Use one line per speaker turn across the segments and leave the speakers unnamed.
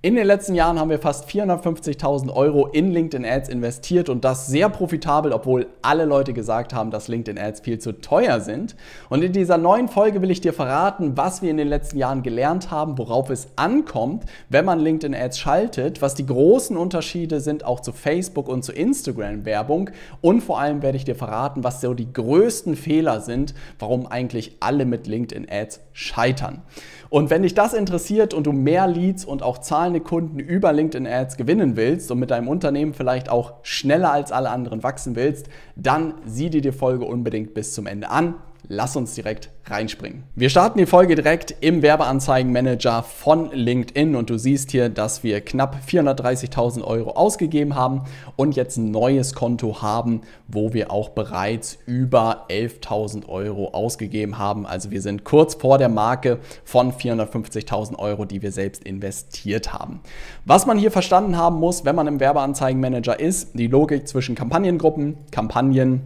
In den letzten Jahren haben wir fast 450.000 Euro in LinkedIn Ads investiert und das sehr profitabel, obwohl alle Leute gesagt haben, dass LinkedIn Ads viel zu teuer sind. Und in dieser neuen Folge will ich dir verraten, was wir in den letzten Jahren gelernt haben, worauf es ankommt, wenn man LinkedIn Ads schaltet, was die großen Unterschiede sind auch zu Facebook und zu Instagram Werbung und vor allem werde ich dir verraten, was so die größten Fehler sind, warum eigentlich alle mit LinkedIn Ads scheitern. Und wenn dich das interessiert und du mehr Leads und auch zahlende Kunden über LinkedIn Ads gewinnen willst und mit deinem Unternehmen vielleicht auch schneller als alle anderen wachsen willst, dann sieh dir die Folge unbedingt bis zum Ende an. Lass uns direkt reinspringen. Wir starten die Folge direkt im Werbeanzeigenmanager von LinkedIn und du siehst hier, dass wir knapp 430.000 Euro ausgegeben haben und jetzt ein neues Konto haben, wo wir auch bereits über 11.000 Euro ausgegeben haben. Also wir sind kurz vor der Marke von 450.000 Euro, die wir selbst investiert haben. Was man hier verstanden haben muss, wenn man im Werbeanzeigenmanager ist, die Logik zwischen Kampagnengruppen, Kampagnen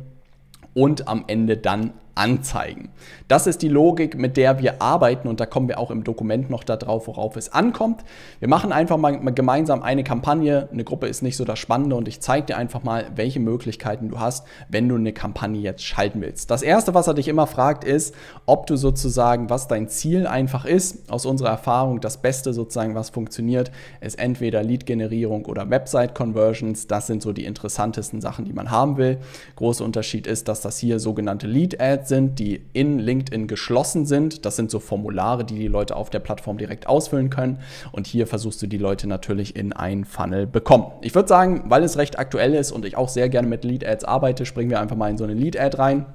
und am Ende dann anzeigen. Das ist die Logik, mit der wir arbeiten und da kommen wir auch im Dokument noch darauf, worauf es ankommt. Wir machen einfach mal gemeinsam eine Kampagne. Eine Gruppe ist nicht so das Spannende und ich zeige dir einfach mal, welche Möglichkeiten du hast, wenn du eine Kampagne jetzt schalten willst. Das erste, was er dich immer fragt, ist, ob du sozusagen, was dein Ziel einfach ist. Aus unserer Erfahrung, das Beste sozusagen, was funktioniert, ist entweder Lead-Generierung oder Website-Conversions. Das sind so die interessantesten Sachen, die man haben will. Großer Unterschied ist, dass das hier sogenannte Lead-Ads Ads sind, die in LinkedIn geschlossen sind. Das sind so Formulare, die die Leute auf der Plattform direkt ausfüllen können. Und hier versuchst du die Leute natürlich in einen Funnel bekommen. Ich würde sagen, weil es recht aktuell ist und ich auch sehr gerne mit Lead Ads arbeite, springen wir einfach mal in so eine Lead Ad rein.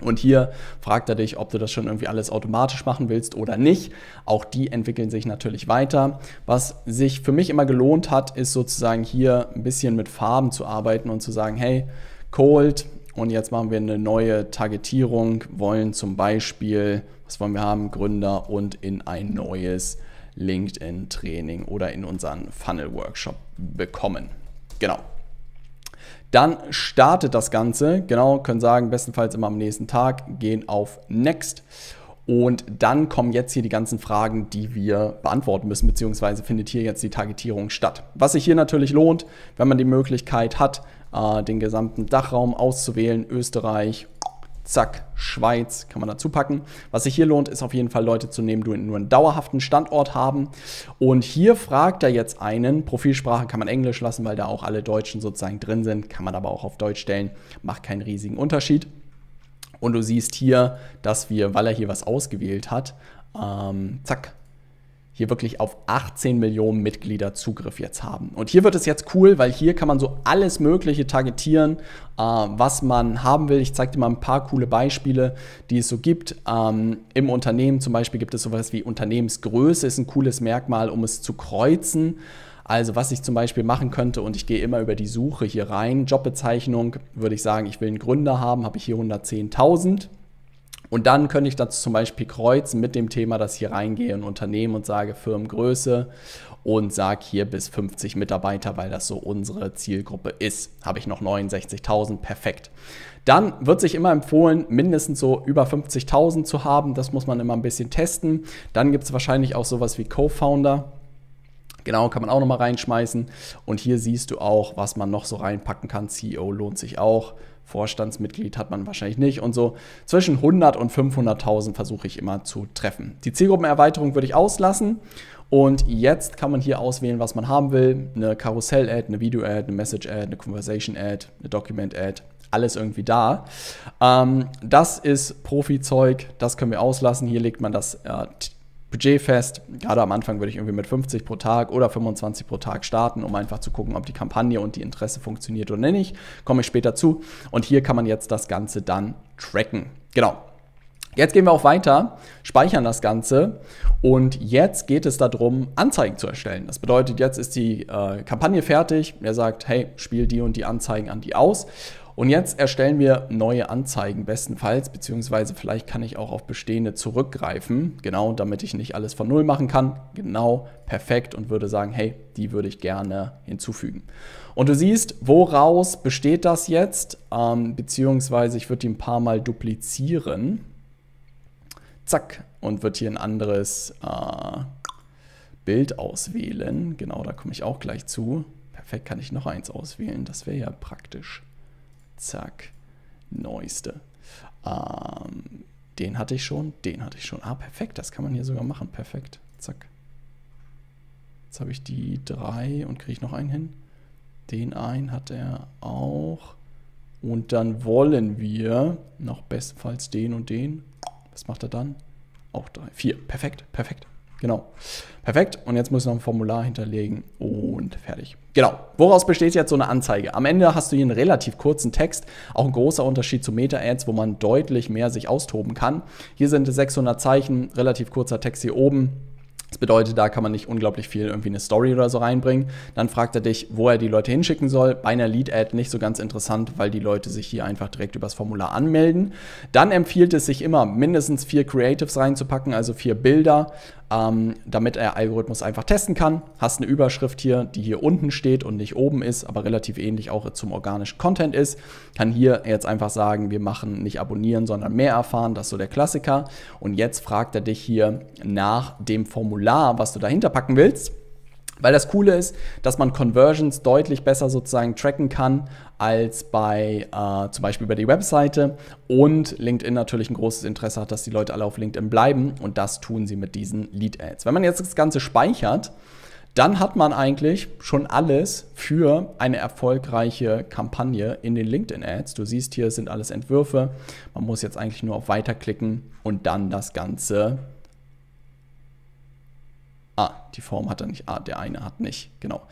Und hier fragt er dich, ob du das schon irgendwie alles automatisch machen willst oder nicht. Auch die entwickeln sich natürlich weiter. Was sich für mich immer gelohnt hat, ist sozusagen hier ein bisschen mit Farben zu arbeiten und zu sagen, hey, Cold, und jetzt machen wir eine neue Targetierung, wollen zum Beispiel, was wollen wir haben, Gründer und in ein neues LinkedIn-Training oder in unseren Funnel-Workshop bekommen. Genau. Dann startet das Ganze, genau, können sagen, bestenfalls immer am nächsten Tag, gehen auf Next. Und dann kommen jetzt hier die ganzen Fragen, die wir beantworten müssen, beziehungsweise findet hier jetzt die Targetierung statt. Was sich hier natürlich lohnt, wenn man die Möglichkeit hat, äh, den gesamten Dachraum auszuwählen, Österreich, zack, Schweiz kann man dazu packen. Was sich hier lohnt, ist auf jeden Fall Leute zu nehmen, die nur einen dauerhaften Standort haben. Und hier fragt er jetzt einen, Profilsprache kann man Englisch lassen, weil da auch alle Deutschen sozusagen drin sind, kann man aber auch auf Deutsch stellen, macht keinen riesigen Unterschied. Und du siehst hier, dass wir, weil er hier was ausgewählt hat, ähm, zack, hier wirklich auf 18 Millionen Mitglieder Zugriff jetzt haben. Und hier wird es jetzt cool, weil hier kann man so alles Mögliche targetieren, äh, was man haben will. Ich zeige dir mal ein paar coole Beispiele, die es so gibt. Ähm, Im Unternehmen zum Beispiel gibt es sowas wie Unternehmensgröße, ist ein cooles Merkmal, um es zu kreuzen. Also was ich zum Beispiel machen könnte, und ich gehe immer über die Suche hier rein, Jobbezeichnung, würde ich sagen, ich will einen Gründer haben, habe ich hier 110.000. Und dann könnte ich das zum Beispiel kreuzen mit dem Thema, dass ich hier reingehe in Unternehmen und sage Firmengröße und sage hier bis 50 Mitarbeiter, weil das so unsere Zielgruppe ist. Habe ich noch 69.000, perfekt. Dann wird sich immer empfohlen, mindestens so über 50.000 zu haben. Das muss man immer ein bisschen testen. Dann gibt es wahrscheinlich auch sowas wie Co-Founder. Genau, kann man auch nochmal reinschmeißen. Und hier siehst du auch, was man noch so reinpacken kann. CEO lohnt sich auch. Vorstandsmitglied hat man wahrscheinlich nicht und so. Zwischen 100 und 500.000 versuche ich immer zu treffen. Die Zielgruppenerweiterung würde ich auslassen. Und jetzt kann man hier auswählen, was man haben will. Eine Karussell-Ad, eine Video-Ad, eine Message-Ad, eine Conversation-Ad, eine Document-Ad. Alles irgendwie da. Ähm, das ist Profi-Zeug, das können wir auslassen. Hier legt man das äh, Budget fest. Gerade am Anfang würde ich irgendwie mit 50 pro Tag oder 25 pro Tag starten, um einfach zu gucken, ob die Kampagne und die Interesse funktioniert oder nicht. Komme ich später zu. Und hier kann man jetzt das Ganze dann tracken. Genau. Jetzt gehen wir auch weiter, speichern das Ganze und jetzt geht es darum, Anzeigen zu erstellen. Das bedeutet, jetzt ist die äh, Kampagne fertig. Er sagt, hey, spiel die und die Anzeigen an die aus. Und jetzt erstellen wir neue Anzeigen bestenfalls, beziehungsweise vielleicht kann ich auch auf bestehende zurückgreifen, genau, damit ich nicht alles von Null machen kann. Genau, perfekt und würde sagen, hey, die würde ich gerne hinzufügen. Und du siehst, woraus besteht das jetzt, ähm, beziehungsweise ich würde die ein paar Mal duplizieren. Zack, und wird hier ein anderes äh, Bild auswählen. Genau, da komme ich auch gleich zu. Perfekt, kann ich noch eins auswählen. Das wäre ja praktisch. Zack, neueste. Ähm, den hatte ich schon, den hatte ich schon. Ah, perfekt, das kann man hier sogar machen. Perfekt, zack. Jetzt habe ich die drei und kriege ich noch einen hin. Den einen hat er auch. Und dann wollen wir noch bestenfalls den und den. Was macht er dann? Auch drei, vier. Perfekt, perfekt. Genau. Perfekt. Und jetzt muss ich noch ein Formular hinterlegen und fertig. Genau. Woraus besteht jetzt so eine Anzeige? Am Ende hast du hier einen relativ kurzen Text. Auch ein großer Unterschied zu Meta-Ads, wo man deutlich mehr sich austoben kann. Hier sind 600 Zeichen, relativ kurzer Text hier oben. Das bedeutet, da kann man nicht unglaublich viel irgendwie eine Story oder so reinbringen. Dann fragt er dich, wo er die Leute hinschicken soll. Bei einer Lead-Ad nicht so ganz interessant, weil die Leute sich hier einfach direkt übers Formular anmelden. Dann empfiehlt es sich immer, mindestens vier Creatives reinzupacken, also vier Bilder ähm, damit er Algorithmus einfach testen kann. Hast eine Überschrift hier, die hier unten steht und nicht oben ist, aber relativ ähnlich auch zum organischen Content ist. Kann hier jetzt einfach sagen, wir machen nicht abonnieren, sondern mehr erfahren. Das ist so der Klassiker. Und jetzt fragt er dich hier nach dem Formular, was du dahinter packen willst. Weil das Coole ist, dass man Conversions deutlich besser sozusagen tracken kann als bei äh, zum Beispiel über die Webseite und LinkedIn natürlich ein großes Interesse hat, dass die Leute alle auf LinkedIn bleiben und das tun sie mit diesen Lead Ads. Wenn man jetzt das Ganze speichert, dann hat man eigentlich schon alles für eine erfolgreiche Kampagne in den LinkedIn Ads. Du siehst hier sind alles Entwürfe. Man muss jetzt eigentlich nur auf Weiterklicken und dann das Ganze Ah, die Form hat er nicht. Ah, der eine hat nicht. Genau.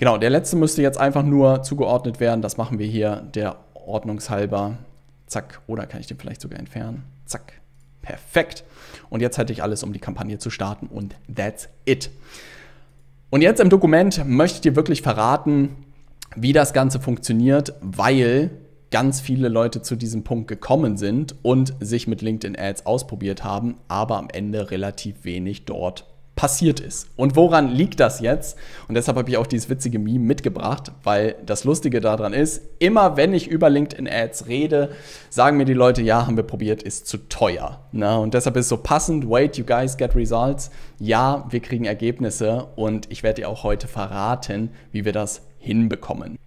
Genau, der letzte müsste jetzt einfach nur zugeordnet werden. Das machen wir hier der Ordnungshalber. Zack. Oder kann ich den vielleicht sogar entfernen? Zack. Perfekt. Und jetzt hätte ich alles, um die Kampagne zu starten. Und that's it. Und jetzt im Dokument möchte ich dir wirklich verraten, wie das Ganze funktioniert, weil ganz viele Leute zu diesem Punkt gekommen sind und sich mit LinkedIn Ads ausprobiert haben, aber am Ende relativ wenig dort passiert ist. Und woran liegt das jetzt? Und deshalb habe ich auch dieses witzige Meme mitgebracht, weil das Lustige daran ist, immer wenn ich über LinkedIn Ads rede, sagen mir die Leute, ja, haben wir probiert, ist zu teuer. Na, und deshalb ist es so passend, wait, you guys get results. Ja, wir kriegen Ergebnisse und ich werde dir auch heute verraten, wie wir das hinbekommen.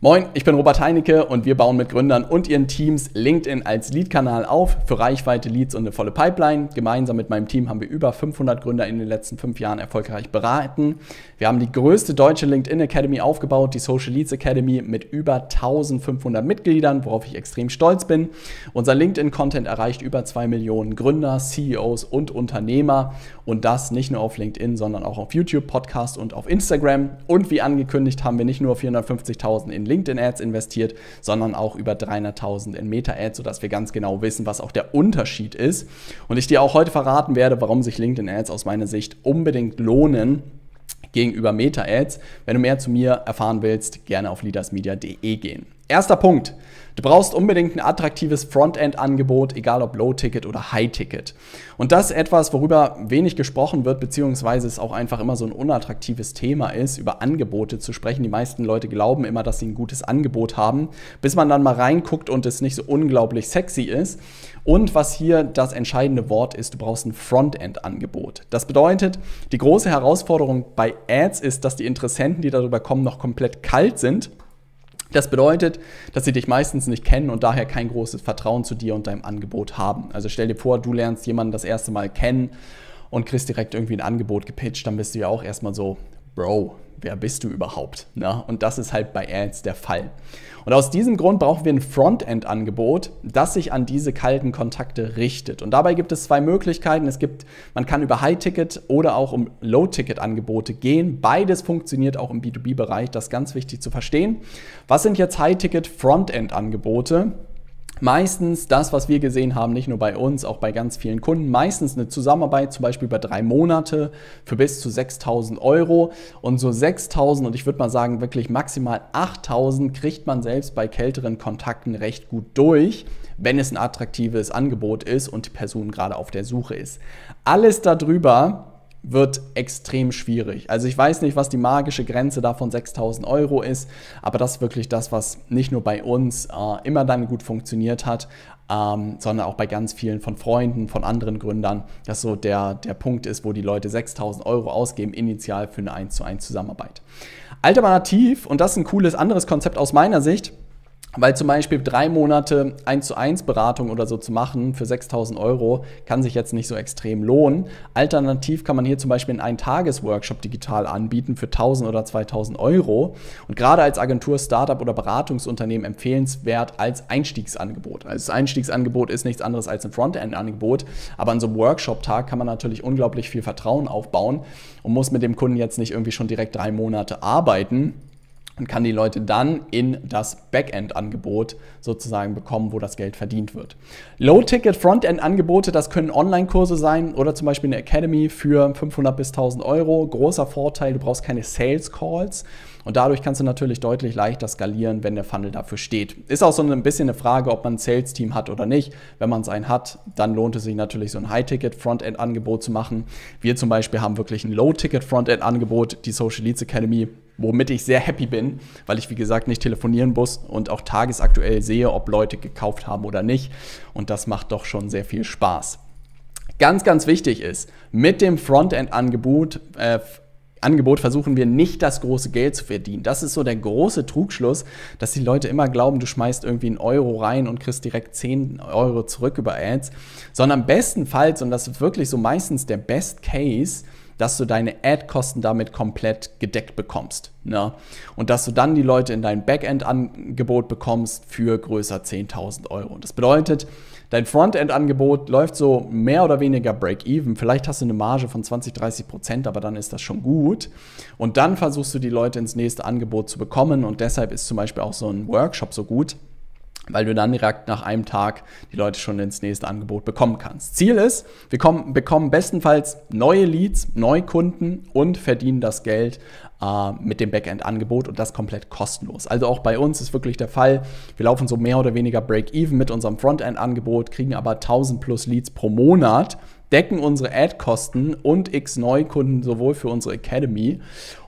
Moin, ich bin Robert Heinecke und wir bauen mit Gründern und ihren Teams LinkedIn als Lead-Kanal auf für Reichweite, Leads und eine volle Pipeline. Gemeinsam mit meinem Team haben wir über 500 Gründer in den letzten fünf Jahren erfolgreich beraten. Wir haben die größte deutsche LinkedIn Academy aufgebaut, die Social Leads Academy mit über 1500 Mitgliedern, worauf ich extrem stolz bin. Unser LinkedIn-Content erreicht über 2 Millionen Gründer, CEOs und Unternehmer und das nicht nur auf LinkedIn, sondern auch auf YouTube, Podcast und auf Instagram. Und wie angekündigt haben wir nicht nur 450.000 in LinkedIn, LinkedIn-Ads investiert, sondern auch über 300.000 in Meta-Ads, sodass wir ganz genau wissen, was auch der Unterschied ist. Und ich dir auch heute verraten werde, warum sich LinkedIn-Ads aus meiner Sicht unbedingt lohnen gegenüber Meta-Ads. Wenn du mehr zu mir erfahren willst, gerne auf leadersmedia.de gehen. Erster Punkt. Du brauchst unbedingt ein attraktives Frontend-Angebot, egal ob Low-Ticket oder High-Ticket. Und das ist etwas, worüber wenig gesprochen wird, beziehungsweise es auch einfach immer so ein unattraktives Thema ist, über Angebote zu sprechen. Die meisten Leute glauben immer, dass sie ein gutes Angebot haben, bis man dann mal reinguckt und es nicht so unglaublich sexy ist. Und was hier das entscheidende Wort ist, du brauchst ein Frontend-Angebot. Das bedeutet, die große Herausforderung bei Ads ist, dass die Interessenten, die darüber kommen, noch komplett kalt sind das bedeutet, dass sie dich meistens nicht kennen und daher kein großes Vertrauen zu dir und deinem Angebot haben. Also stell dir vor, du lernst jemanden das erste Mal kennen und kriegst direkt irgendwie ein Angebot gepitcht, dann bist du ja auch erstmal so, Bro, wer bist du überhaupt? Ne? Und das ist halt bei Ads der Fall. Und aus diesem Grund brauchen wir ein Frontend-Angebot, das sich an diese kalten Kontakte richtet. Und dabei gibt es zwei Möglichkeiten. Es gibt, man kann über High-Ticket oder auch um Low-Ticket-Angebote gehen. Beides funktioniert auch im B2B-Bereich. Das ist ganz wichtig zu verstehen. Was sind jetzt High-Ticket-Frontend-Angebote? Meistens das, was wir gesehen haben, nicht nur bei uns, auch bei ganz vielen Kunden, meistens eine Zusammenarbeit, zum Beispiel über drei Monate für bis zu 6000 Euro. Und so 6000 und ich würde mal sagen wirklich maximal 8000 kriegt man selbst bei kälteren Kontakten recht gut durch, wenn es ein attraktives Angebot ist und die Person gerade auf der Suche ist. Alles darüber wird extrem schwierig. Also ich weiß nicht, was die magische Grenze da von 6000 Euro ist, aber das ist wirklich das, was nicht nur bei uns äh, immer dann gut funktioniert hat, ähm, sondern auch bei ganz vielen von Freunden, von anderen Gründern, dass so der, der Punkt ist, wo die Leute 6000 Euro ausgeben, initial für eine 1 zu 1 Zusammenarbeit. Alternativ, und das ist ein cooles anderes Konzept aus meiner Sicht, weil zum Beispiel drei Monate 1 zu 1 Beratung oder so zu machen für 6000 Euro kann sich jetzt nicht so extrem lohnen. Alternativ kann man hier zum Beispiel einen Tagesworkshop digital anbieten für 1000 oder 2000 Euro. Und gerade als Agentur, Startup oder Beratungsunternehmen empfehlenswert als Einstiegsangebot. Also das Einstiegsangebot ist nichts anderes als ein Frontend-Angebot. Aber an so einem Workshop-Tag kann man natürlich unglaublich viel Vertrauen aufbauen und muss mit dem Kunden jetzt nicht irgendwie schon direkt drei Monate arbeiten und kann die Leute dann in das Backend-Angebot sozusagen bekommen, wo das Geld verdient wird. Low-Ticket Frontend-Angebote, das können Online-Kurse sein oder zum Beispiel eine Academy für 500 bis 1000 Euro. Großer Vorteil, du brauchst keine Sales-Calls. Und dadurch kannst du natürlich deutlich leichter skalieren, wenn der Funnel dafür steht. Ist auch so ein bisschen eine Frage, ob man ein Sales-Team hat oder nicht. Wenn man es einen hat, dann lohnt es sich natürlich, so ein High-Ticket-Frontend-Angebot zu machen. Wir zum Beispiel haben wirklich ein Low-Ticket-Frontend-Angebot, die Social Leads Academy womit ich sehr happy bin, weil ich wie gesagt nicht telefonieren muss und auch tagesaktuell sehe, ob Leute gekauft haben oder nicht. Und das macht doch schon sehr viel Spaß. Ganz, ganz wichtig ist, mit dem Frontend-Angebot äh, Angebot versuchen wir nicht das große Geld zu verdienen. Das ist so der große Trugschluss, dass die Leute immer glauben, du schmeißt irgendwie einen Euro rein und kriegst direkt 10 Euro zurück über Ads, sondern bestenfalls, und das ist wirklich so meistens der Best Case, dass du deine Ad-Kosten damit komplett gedeckt bekommst. Ne? Und dass du dann die Leute in dein Backend-Angebot bekommst für größer 10.000 Euro. Das bedeutet, dein Frontend-Angebot läuft so mehr oder weniger Break-Even. Vielleicht hast du eine Marge von 20, 30 Prozent, aber dann ist das schon gut. Und dann versuchst du die Leute ins nächste Angebot zu bekommen. Und deshalb ist zum Beispiel auch so ein Workshop so gut weil du dann direkt nach einem Tag die Leute schon ins nächste Angebot bekommen kannst. Ziel ist, wir kommen, bekommen bestenfalls neue Leads, Neukunden und verdienen das Geld äh, mit dem Backend-Angebot und das komplett kostenlos. Also auch bei uns ist wirklich der Fall, wir laufen so mehr oder weniger Break-Even mit unserem Frontend-Angebot, kriegen aber 1000 plus Leads pro Monat decken unsere Ad-Kosten und x Neukunden sowohl für unsere Academy.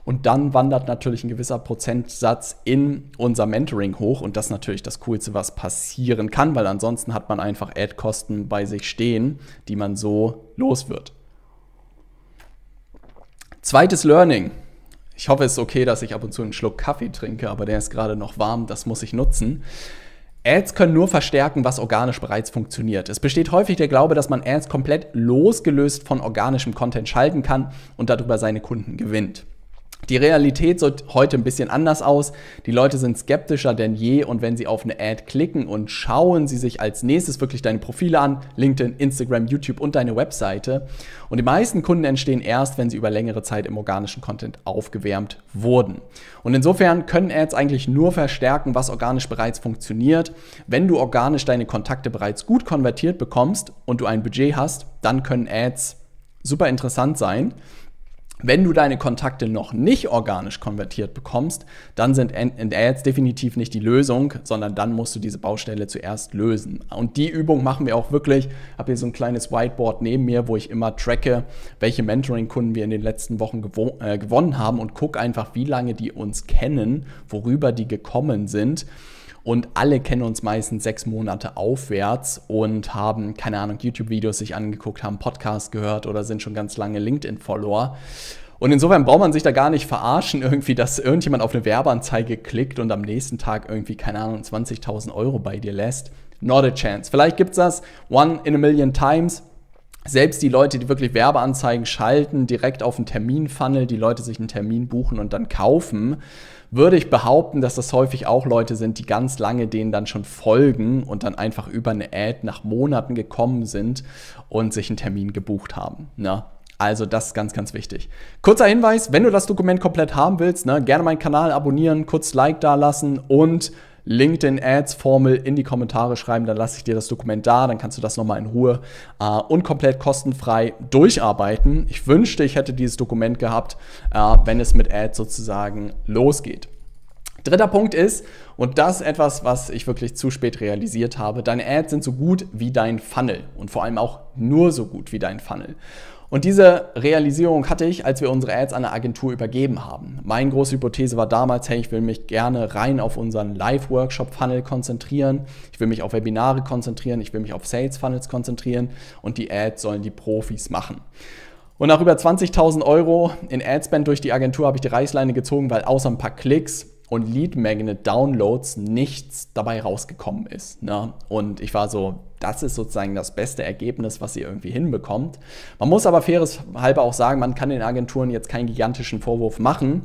Und dann wandert natürlich ein gewisser Prozentsatz in unser Mentoring hoch. Und das ist natürlich das Coolste, was passieren kann, weil ansonsten hat man einfach Ad-Kosten bei sich stehen, die man so los wird. Zweites Learning. Ich hoffe, es ist okay, dass ich ab und zu einen Schluck Kaffee trinke, aber der ist gerade noch warm, das muss ich nutzen. Ads können nur verstärken, was organisch bereits funktioniert. Es besteht häufig der Glaube, dass man Ads komplett losgelöst von organischem Content schalten kann und darüber seine Kunden gewinnt. Die Realität sieht heute ein bisschen anders aus. Die Leute sind skeptischer denn je und wenn sie auf eine Ad klicken und schauen sie sich als nächstes wirklich deine Profile an, LinkedIn, Instagram, YouTube und deine Webseite. Und die meisten Kunden entstehen erst, wenn sie über längere Zeit im organischen Content aufgewärmt wurden. Und insofern können Ads eigentlich nur verstärken, was organisch bereits funktioniert. Wenn du organisch deine Kontakte bereits gut konvertiert bekommst und du ein Budget hast, dann können Ads super interessant sein. Wenn du deine Kontakte noch nicht organisch konvertiert bekommst, dann sind Ads definitiv nicht die Lösung, sondern dann musst du diese Baustelle zuerst lösen. Und die Übung machen wir auch wirklich. Ich habe hier so ein kleines Whiteboard neben mir, wo ich immer tracke, welche Mentoring-Kunden wir in den letzten Wochen gewo äh, gewonnen haben und gucke einfach, wie lange die uns kennen, worüber die gekommen sind. Und alle kennen uns meistens sechs Monate aufwärts und haben, keine Ahnung, YouTube-Videos sich angeguckt, haben Podcasts gehört oder sind schon ganz lange LinkedIn-Follower. Und insofern braucht man sich da gar nicht verarschen, irgendwie, dass irgendjemand auf eine Werbeanzeige klickt und am nächsten Tag irgendwie, keine Ahnung, 20.000 Euro bei dir lässt. Not a chance. Vielleicht gibt es das one in a million times. Selbst die Leute, die wirklich Werbeanzeigen schalten, direkt auf einen Terminfunnel, die Leute sich einen Termin buchen und dann kaufen, würde ich behaupten, dass das häufig auch Leute sind, die ganz lange denen dann schon folgen und dann einfach über eine Ad nach Monaten gekommen sind und sich einen Termin gebucht haben. Ne? Also das ist ganz, ganz wichtig. Kurzer Hinweis, wenn du das Dokument komplett haben willst, ne, gerne meinen Kanal abonnieren, kurz Like da lassen und LinkedIn Ads Formel in die Kommentare schreiben, dann lasse ich dir das Dokument da, dann kannst du das nochmal in Ruhe äh, und komplett kostenfrei durcharbeiten. Ich wünschte, ich hätte dieses Dokument gehabt, äh, wenn es mit Ads sozusagen losgeht. Dritter Punkt ist, und das ist etwas, was ich wirklich zu spät realisiert habe, deine Ads sind so gut wie dein Funnel und vor allem auch nur so gut wie dein Funnel. Und diese Realisierung hatte ich, als wir unsere Ads an eine Agentur übergeben haben. Meine große Hypothese war damals, hey, ich will mich gerne rein auf unseren Live-Workshop-Funnel konzentrieren. Ich will mich auf Webinare konzentrieren. Ich will mich auf Sales-Funnels konzentrieren. Und die Ads sollen die Profis machen. Und nach über 20.000 Euro in Adspend durch die Agentur habe ich die Reißleine gezogen, weil außer ein paar Klicks und Lead Magnet Downloads nichts dabei rausgekommen ist. Ne? Und ich war so, das ist sozusagen das beste Ergebnis, was ihr irgendwie hinbekommt. Man muss aber faires halber auch sagen, man kann den Agenturen jetzt keinen gigantischen Vorwurf machen,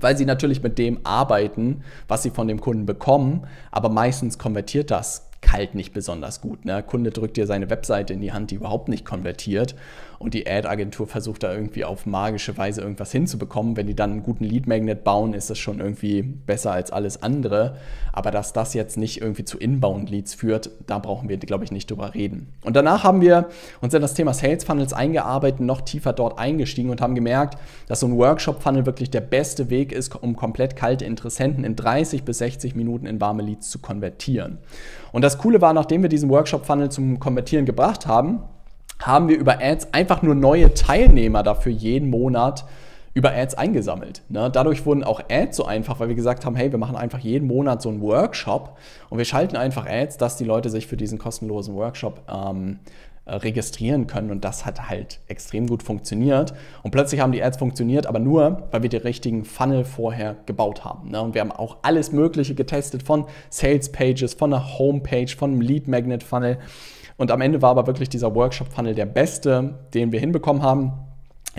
weil sie natürlich mit dem arbeiten, was sie von dem Kunden bekommen, aber meistens konvertiert das kalt nicht besonders gut. Ne? Kunde drückt dir seine Webseite in die Hand, die überhaupt nicht konvertiert und die Ad-Agentur versucht da irgendwie auf magische Weise irgendwas hinzubekommen. Wenn die dann einen guten Lead-Magnet bauen, ist das schon irgendwie besser als alles andere. Aber dass das jetzt nicht irgendwie zu Inbound-Leads führt, da brauchen wir, glaube ich, nicht drüber reden. Und danach haben wir uns in das Thema Sales Funnels eingearbeitet, noch tiefer dort eingestiegen und haben gemerkt, dass so ein Workshop-Funnel wirklich der beste Weg ist, um komplett kalte Interessenten in 30 bis 60 Minuten in warme Leads zu konvertieren. Und das Coole war, nachdem wir diesen Workshop-Funnel zum Konvertieren gebracht haben, haben wir über Ads einfach nur neue Teilnehmer dafür jeden Monat über Ads eingesammelt. Ne? Dadurch wurden auch Ads so einfach, weil wir gesagt haben, hey, wir machen einfach jeden Monat so einen Workshop und wir schalten einfach Ads, dass die Leute sich für diesen kostenlosen Workshop ähm, äh, registrieren können und das hat halt extrem gut funktioniert. Und plötzlich haben die Ads funktioniert, aber nur, weil wir die richtigen Funnel vorher gebaut haben. Ne? Und wir haben auch alles Mögliche getestet von Sales Pages, von einer Homepage, von einem Lead Magnet Funnel. Und am Ende war aber wirklich dieser Workshop-Funnel der beste, den wir hinbekommen haben.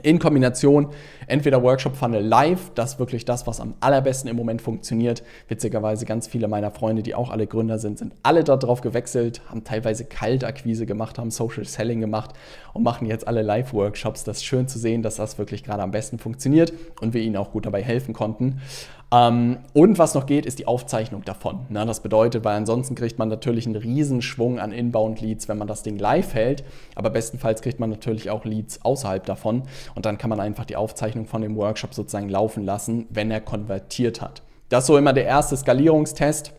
In Kombination entweder Workshop Funnel Live, das ist wirklich das, was am allerbesten im Moment funktioniert. Witzigerweise ganz viele meiner Freunde, die auch alle Gründer sind, sind alle darauf gewechselt, haben teilweise Kaltakquise gemacht, haben Social Selling gemacht und machen jetzt alle Live-Workshops. Das ist schön zu sehen, dass das wirklich gerade am besten funktioniert und wir ihnen auch gut dabei helfen konnten. Ähm, und was noch geht, ist die Aufzeichnung davon. Na, das bedeutet, weil ansonsten kriegt man natürlich einen Riesenschwung an Inbound-Leads, wenn man das Ding live hält. Aber bestenfalls kriegt man natürlich auch Leads außerhalb davon. Und dann kann man einfach die Aufzeichnung von dem Workshop sozusagen laufen lassen, wenn er konvertiert hat. Das ist so immer der erste Skalierungstest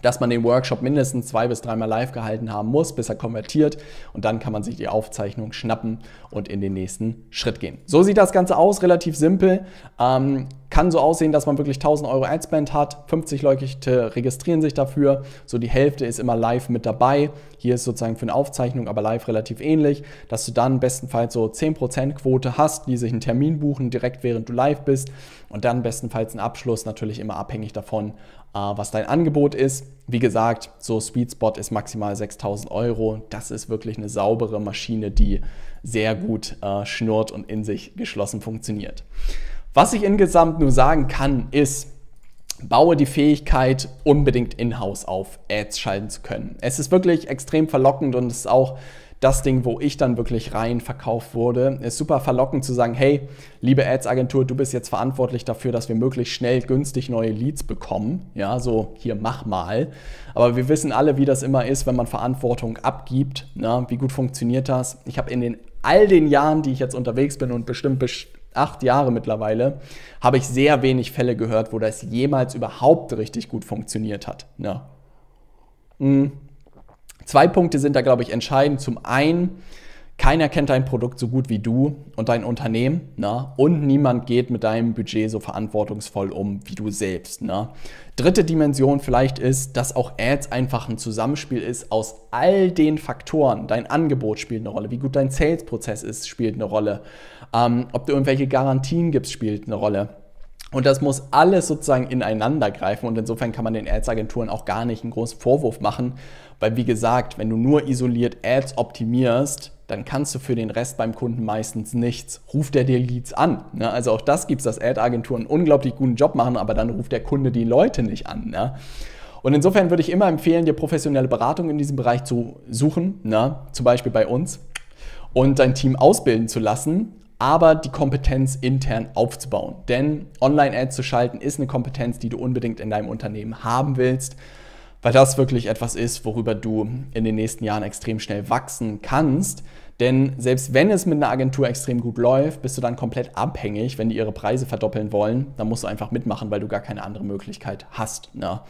dass man den Workshop mindestens zwei bis dreimal live gehalten haben muss, bis er konvertiert. Und dann kann man sich die Aufzeichnung schnappen und in den nächsten Schritt gehen. So sieht das Ganze aus, relativ simpel. Ähm, kann so aussehen, dass man wirklich 1000 Euro Adspend hat. 50 Leute registrieren sich dafür. So die Hälfte ist immer live mit dabei. Hier ist sozusagen für eine Aufzeichnung, aber live relativ ähnlich, dass du dann bestenfalls so 10% Quote hast, die sich einen Termin buchen, direkt während du live bist. Und dann bestenfalls einen Abschluss, natürlich immer abhängig davon, was dein Angebot ist. Wie gesagt, so Sweet Spot ist maximal 6000 Euro. Das ist wirklich eine saubere Maschine, die sehr gut äh, schnurrt und in sich geschlossen funktioniert. Was ich insgesamt nur sagen kann, ist, baue die Fähigkeit, unbedingt in-house auf Ads schalten zu können. Es ist wirklich extrem verlockend und es ist auch das Ding, wo ich dann wirklich rein verkauft wurde. Ist super verlockend zu sagen, hey, liebe Ads-Agentur, du bist jetzt verantwortlich dafür, dass wir möglichst schnell günstig neue Leads bekommen. Ja, so hier mach mal. Aber wir wissen alle, wie das immer ist, wenn man Verantwortung abgibt. Na, wie gut funktioniert das? Ich habe in den all den Jahren, die ich jetzt unterwegs bin und bestimmt acht Jahre mittlerweile, habe ich sehr wenig Fälle gehört, wo das jemals überhaupt richtig gut funktioniert hat. Ja. Mhm. Zwei Punkte sind da, glaube ich, entscheidend. Zum einen, keiner kennt dein Produkt so gut wie du und dein Unternehmen. Na? Und niemand geht mit deinem Budget so verantwortungsvoll um wie du selbst. Na? Dritte Dimension vielleicht ist, dass auch Ads einfach ein Zusammenspiel ist aus all den Faktoren. Dein Angebot spielt eine Rolle, wie gut dein Sales-Prozess ist, spielt eine Rolle. Ähm, ob du irgendwelche Garantien gibst, spielt eine Rolle. Und das muss alles sozusagen ineinander greifen und insofern kann man den Ads-Agenturen auch gar nicht einen großen Vorwurf machen, weil wie gesagt, wenn du nur isoliert Ads optimierst, dann kannst du für den Rest beim Kunden meistens nichts. Ruft er dir Leads an? Ne? Also auch das gibt es, dass Ad-Agenturen einen unglaublich guten Job machen, aber dann ruft der Kunde die Leute nicht an. Ne? Und insofern würde ich immer empfehlen, dir professionelle Beratung in diesem Bereich zu suchen, ne? zum Beispiel bei uns, und dein Team ausbilden zu lassen, aber die Kompetenz intern aufzubauen. Denn Online-Ads zu schalten ist eine Kompetenz, die du unbedingt in deinem Unternehmen haben willst, weil das wirklich etwas ist, worüber du in den nächsten Jahren extrem schnell wachsen kannst. Denn selbst wenn es mit einer Agentur extrem gut läuft, bist du dann komplett abhängig. Wenn die ihre Preise verdoppeln wollen, dann musst du einfach mitmachen, weil du gar keine andere Möglichkeit hast. Ne?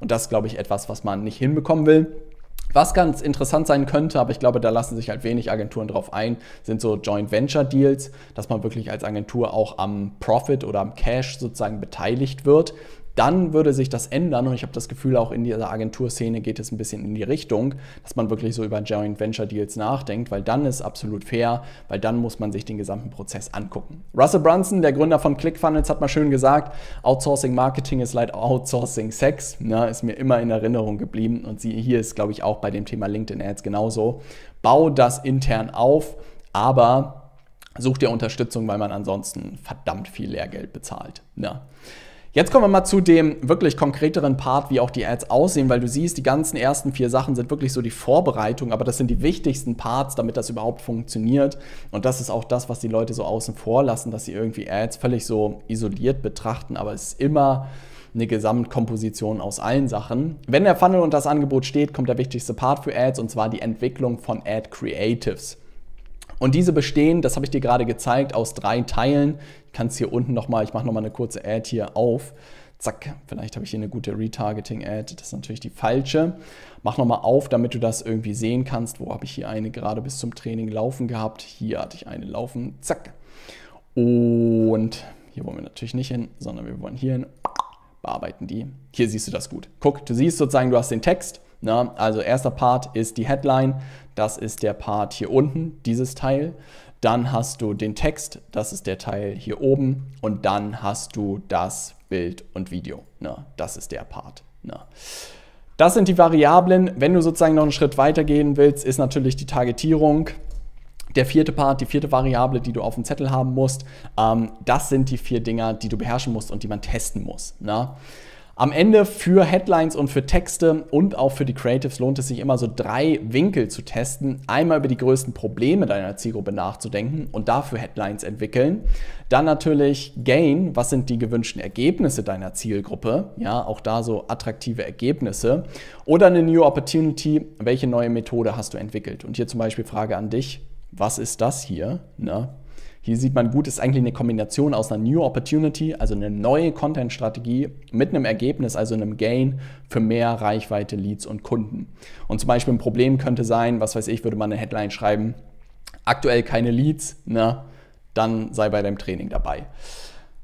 Und das ist, glaube ich, etwas, was man nicht hinbekommen will. Was ganz interessant sein könnte, aber ich glaube, da lassen sich halt wenig Agenturen drauf ein, sind so Joint Venture Deals, dass man wirklich als Agentur auch am Profit oder am Cash sozusagen beteiligt wird dann würde sich das ändern und ich habe das Gefühl, auch in dieser Agenturszene geht es ein bisschen in die Richtung, dass man wirklich so über Joint Venture Deals nachdenkt, weil dann ist absolut fair, weil dann muss man sich den gesamten Prozess angucken. Russell Brunson, der Gründer von ClickFunnels, hat mal schön gesagt, Outsourcing Marketing ist like Outsourcing Sex, ne, ist mir immer in Erinnerung geblieben und sie, hier ist, glaube ich, auch bei dem Thema LinkedIn Ads genauso. Bau das intern auf, aber such dir Unterstützung, weil man ansonsten verdammt viel Lehrgeld bezahlt. Ne? Jetzt kommen wir mal zu dem wirklich konkreteren Part, wie auch die Ads aussehen, weil du siehst, die ganzen ersten vier Sachen sind wirklich so die Vorbereitung, aber das sind die wichtigsten Parts, damit das überhaupt funktioniert. Und das ist auch das, was die Leute so außen vor lassen, dass sie irgendwie Ads völlig so isoliert betrachten, aber es ist immer eine Gesamtkomposition aus allen Sachen. Wenn der Funnel und das Angebot steht, kommt der wichtigste Part für Ads und zwar die Entwicklung von Ad Creatives. Und diese bestehen, das habe ich dir gerade gezeigt, aus drei Teilen. Ich kann es hier unten nochmal, ich mache nochmal eine kurze Ad hier auf. Zack, vielleicht habe ich hier eine gute Retargeting-Ad. Das ist natürlich die falsche. Mach nochmal auf, damit du das irgendwie sehen kannst. Wo habe ich hier eine gerade bis zum Training laufen gehabt? Hier hatte ich eine laufen. Zack. Und hier wollen wir natürlich nicht hin, sondern wir wollen hier hin. Bearbeiten die. Hier siehst du das gut. Guck, du siehst sozusagen, du hast den Text. Na, also erster Part ist die Headline. Das ist der Part hier unten, dieses Teil. Dann hast du den Text, das ist der Teil hier oben. Und dann hast du das Bild und Video. Na, das ist der Part. Na. Das sind die Variablen. Wenn du sozusagen noch einen Schritt weiter gehen willst, ist natürlich die Targetierung. Der vierte Part, die vierte Variable, die du auf dem Zettel haben musst, ähm, das sind die vier Dinger, die du beherrschen musst und die man testen muss. Na? Am Ende für Headlines und für Texte und auch für die Creatives lohnt es sich immer so drei Winkel zu testen. Einmal über die größten Probleme deiner Zielgruppe nachzudenken und dafür Headlines entwickeln. Dann natürlich Gain, was sind die gewünschten Ergebnisse deiner Zielgruppe? Ja, auch da so attraktive Ergebnisse. Oder eine New Opportunity, welche neue Methode hast du entwickelt? Und hier zum Beispiel Frage an dich, was ist das hier? Na, hier sieht man gut, ist eigentlich eine Kombination aus einer New Opportunity, also eine neue Content-Strategie mit einem Ergebnis, also einem Gain für mehr Reichweite, Leads und Kunden. Und zum Beispiel ein Problem könnte sein, was weiß ich, würde man eine Headline schreiben, aktuell keine Leads, na, dann sei bei deinem Training dabei.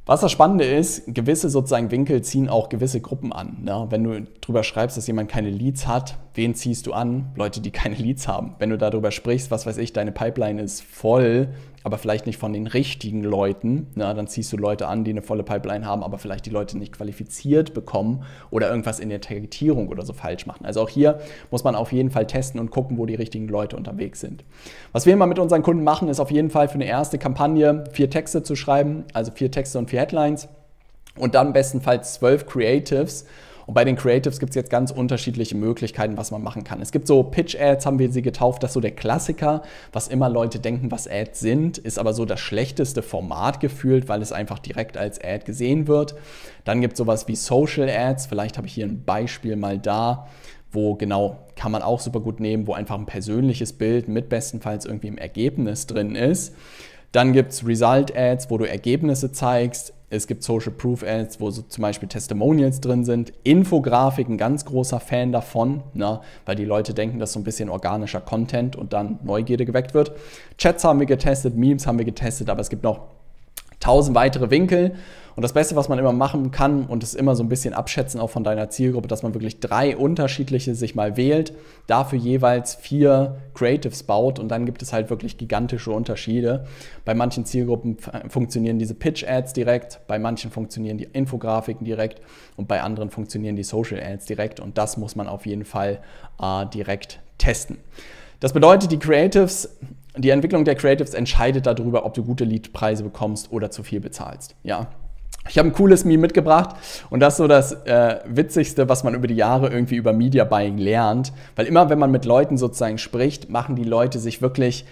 Was das Spannende ist, gewisse sozusagen Winkel ziehen auch gewisse Gruppen an. Ne? Wenn du darüber schreibst, dass jemand keine Leads hat, wen ziehst du an? Leute, die keine Leads haben. Wenn du darüber sprichst, was weiß ich, deine Pipeline ist voll, aber vielleicht nicht von den richtigen Leuten. Na, dann ziehst du Leute an, die eine volle Pipeline haben, aber vielleicht die Leute nicht qualifiziert bekommen oder irgendwas in der Targetierung oder so falsch machen. Also auch hier muss man auf jeden Fall testen und gucken, wo die richtigen Leute unterwegs sind. Was wir immer mit unseren Kunden machen, ist auf jeden Fall für eine erste Kampagne vier Texte zu schreiben, also vier Texte und vier Headlines und dann bestenfalls zwölf Creatives und bei den Creatives gibt es jetzt ganz unterschiedliche Möglichkeiten, was man machen kann. Es gibt so Pitch-Ads, haben wir sie getauft, das ist so der Klassiker, was immer Leute denken, was Ads sind, ist aber so das schlechteste Format gefühlt, weil es einfach direkt als Ad gesehen wird. Dann gibt es sowas wie Social Ads, vielleicht habe ich hier ein Beispiel mal da wo genau kann man auch super gut nehmen, wo einfach ein persönliches Bild mit bestenfalls irgendwie im Ergebnis drin ist. Dann gibt es Result Ads, wo du Ergebnisse zeigst. Es gibt Social Proof Ads, wo so zum Beispiel Testimonials drin sind. Infografik, ein ganz großer Fan davon, ne, weil die Leute denken, dass so ein bisschen organischer Content und dann Neugierde geweckt wird. Chats haben wir getestet, Memes haben wir getestet, aber es gibt noch tausend weitere Winkel. Und das Beste, was man immer machen kann, und es immer so ein bisschen abschätzen auch von deiner Zielgruppe, dass man wirklich drei unterschiedliche sich mal wählt, dafür jeweils vier Creatives baut und dann gibt es halt wirklich gigantische Unterschiede. Bei manchen Zielgruppen funktionieren diese Pitch-Ads direkt, bei manchen funktionieren die Infografiken direkt und bei anderen funktionieren die Social-Ads direkt und das muss man auf jeden Fall äh, direkt testen. Das bedeutet, die Creatives die Entwicklung der Creatives entscheidet darüber, ob du gute Leadpreise bekommst oder zu viel bezahlst. Ja. Ich habe ein cooles Meme mitgebracht und das ist so das äh, Witzigste, was man über die Jahre irgendwie über Media Buying lernt. Weil immer, wenn man mit Leuten sozusagen spricht, machen die Leute sich wirklich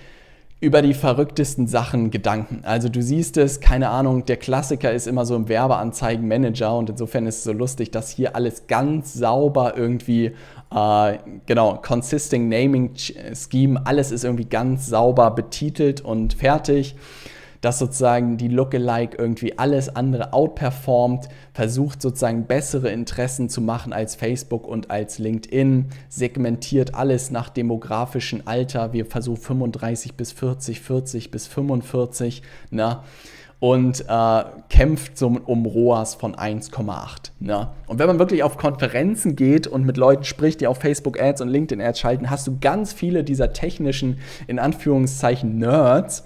über die verrücktesten Sachen Gedanken. Also du siehst es, keine Ahnung, der Klassiker ist immer so im Werbeanzeigenmanager und insofern ist es so lustig, dass hier alles ganz sauber irgendwie, äh, genau, Consisting Naming Scheme, alles ist irgendwie ganz sauber betitelt und fertig. Dass sozusagen die Lookalike irgendwie alles andere outperformt, versucht sozusagen bessere Interessen zu machen als Facebook und als LinkedIn, segmentiert alles nach demografischem Alter. Wir versuchen 35 bis 40, 40 bis 45. Na? und äh, kämpft so um ROAS von 1,8. Ne? Und wenn man wirklich auf Konferenzen geht und mit Leuten spricht, die auf Facebook Ads und LinkedIn Ads schalten, hast du ganz viele dieser technischen, in Anführungszeichen, Nerds,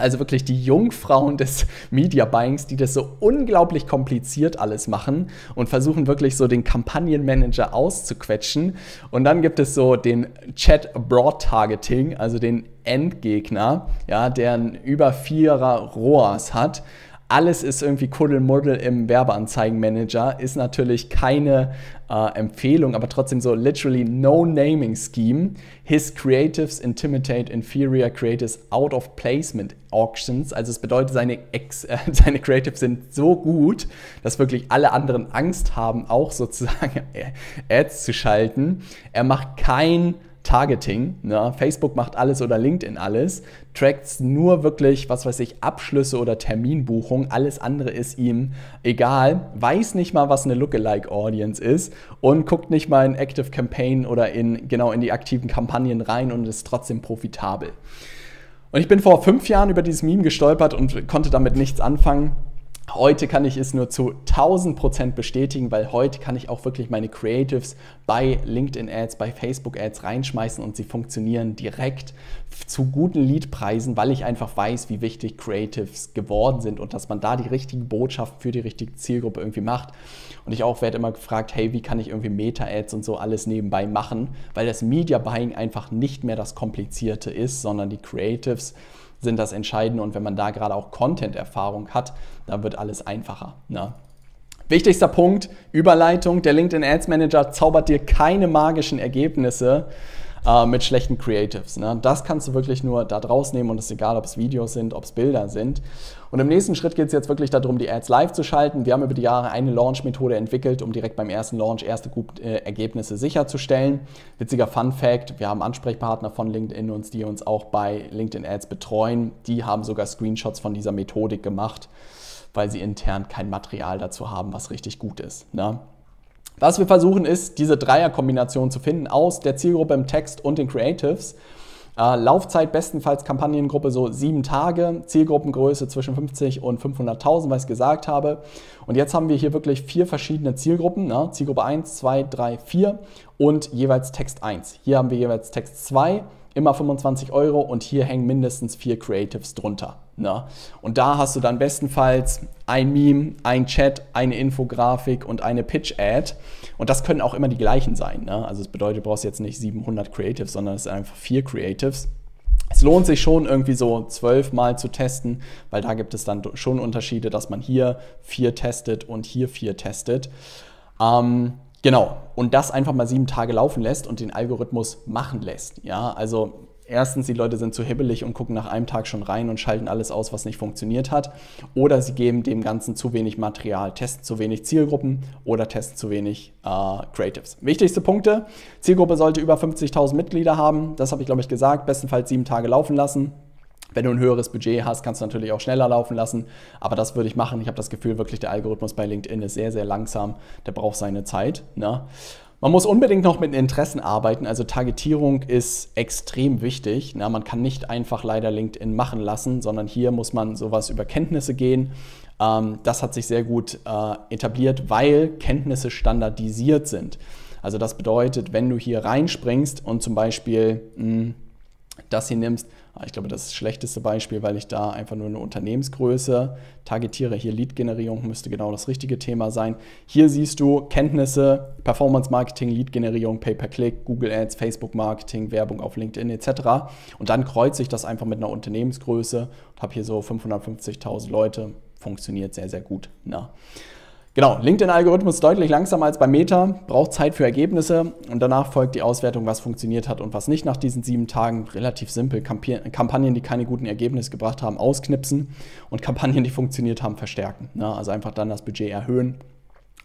also wirklich die Jungfrauen des Media Buyings, die das so unglaublich kompliziert alles machen und versuchen wirklich so den Kampagnenmanager auszuquetschen. Und dann gibt es so den Chat Broad Targeting, also den Endgegner, ja, der ein über vierer ROAS hat alles ist irgendwie Kuddelmuddel im Werbeanzeigenmanager, ist natürlich keine äh, Empfehlung, aber trotzdem so literally no naming scheme. His creatives intimidate inferior creatives out of placement auctions. Also es bedeutet, seine, Ex, äh, seine Creatives sind so gut, dass wirklich alle anderen Angst haben, auch sozusagen Ads zu schalten. Er macht kein Targeting. Ne? Facebook macht alles oder LinkedIn alles, trackt nur wirklich, was weiß ich, Abschlüsse oder Terminbuchung. Alles andere ist ihm egal, weiß nicht mal, was eine Lookalike Audience ist und guckt nicht mal in Active Campaign oder in, genau in die aktiven Kampagnen rein und ist trotzdem profitabel. Und ich bin vor fünf Jahren über dieses Meme gestolpert und konnte damit nichts anfangen. Heute kann ich es nur zu 1000 Prozent bestätigen, weil heute kann ich auch wirklich meine Creatives bei LinkedIn Ads, bei Facebook Ads reinschmeißen und sie funktionieren direkt zu guten Leadpreisen, weil ich einfach weiß, wie wichtig Creatives geworden sind und dass man da die richtigen Botschaften für die richtige Zielgruppe irgendwie macht. Und ich auch werde immer gefragt, hey, wie kann ich irgendwie Meta-Ads und so alles nebenbei machen, weil das Media Buying einfach nicht mehr das Komplizierte ist, sondern die Creatives sind das Entscheidende. Und wenn man da gerade auch Content-Erfahrung hat, dann wird alles einfacher. Ne? Wichtigster Punkt, Überleitung. Der LinkedIn Ads Manager zaubert dir keine magischen Ergebnisse äh, mit schlechten Creatives. Ne? Das kannst du wirklich nur da draus nehmen und es ist egal, ob es Videos sind, ob es Bilder sind. Und im nächsten Schritt geht es jetzt wirklich darum, die Ads live zu schalten. Wir haben über die Jahre eine Launch-Methode entwickelt, um direkt beim ersten Launch erste gute äh, Ergebnisse sicherzustellen. Witziger Fun Fact, wir haben Ansprechpartner von LinkedIn uns, die uns auch bei LinkedIn Ads betreuen. Die haben sogar Screenshots von dieser Methodik gemacht, weil sie intern kein Material dazu haben, was richtig gut ist. Ne? Was wir versuchen ist, diese Dreierkombination zu finden aus der Zielgruppe im Text und den Creatives Laufzeit bestenfalls Kampagnengruppe so sieben Tage, Zielgruppengröße zwischen 50 und 500.000, was ich gesagt habe. Und jetzt haben wir hier wirklich vier verschiedene Zielgruppen, ne? Zielgruppe 1, 2, 3, 4 und jeweils Text 1. Hier haben wir jeweils Text 2 immer 25 Euro und hier hängen mindestens vier Creatives drunter. Ne? Und da hast du dann bestenfalls ein Meme, ein Chat, eine Infografik und eine Pitch-Ad. Und das können auch immer die gleichen sein. Ne? Also das bedeutet, du brauchst jetzt nicht 700 Creatives, sondern es sind einfach vier Creatives. Es lohnt sich schon irgendwie so zwölfmal zu testen, weil da gibt es dann schon Unterschiede, dass man hier vier testet und hier vier testet. Ähm, Genau, und das einfach mal sieben Tage laufen lässt und den Algorithmus machen lässt. Ja, also erstens, die Leute sind zu hibbelig und gucken nach einem Tag schon rein und schalten alles aus, was nicht funktioniert hat. Oder sie geben dem Ganzen zu wenig Material, testen zu wenig Zielgruppen oder testen zu wenig äh, Creatives. Wichtigste Punkte, Zielgruppe sollte über 50.000 Mitglieder haben. Das habe ich, glaube ich, gesagt. Bestenfalls sieben Tage laufen lassen. Wenn du ein höheres Budget hast, kannst du natürlich auch schneller laufen lassen, aber das würde ich machen. Ich habe das Gefühl, wirklich der Algorithmus bei LinkedIn ist sehr, sehr langsam. Der braucht seine Zeit. Ne? Man muss unbedingt noch mit Interessen arbeiten. Also Targetierung ist extrem wichtig. Ne? Man kann nicht einfach leider LinkedIn machen lassen, sondern hier muss man sowas über Kenntnisse gehen. Ähm, das hat sich sehr gut äh, etabliert, weil Kenntnisse standardisiert sind. Also das bedeutet, wenn du hier reinspringst und zum Beispiel mh, hm, das hier nimmst, ich glaube, das ist das schlechteste Beispiel, weil ich da einfach nur eine Unternehmensgröße targetiere. Hier Lead-Generierung müsste genau das richtige Thema sein. Hier siehst du Kenntnisse, Performance-Marketing, Lead-Generierung, Pay-per-Click, Google Ads, Facebook-Marketing, Werbung auf LinkedIn etc. Und dann kreuze ich das einfach mit einer Unternehmensgröße und habe hier so 550.000 Leute. Funktioniert sehr, sehr gut. Na. Genau, LinkedIn-Algorithmus ist deutlich langsamer als bei Meta, braucht Zeit für Ergebnisse und danach folgt die Auswertung, was funktioniert hat und was nicht nach diesen sieben Tagen. Relativ simpel. Kampagnen, die keine guten Ergebnisse gebracht haben, ausknipsen und Kampagnen, die funktioniert haben, verstärken. Also einfach dann das Budget erhöhen